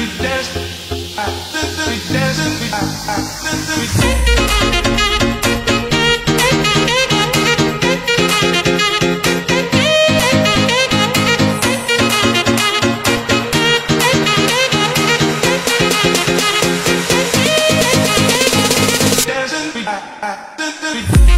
We dance. I, I,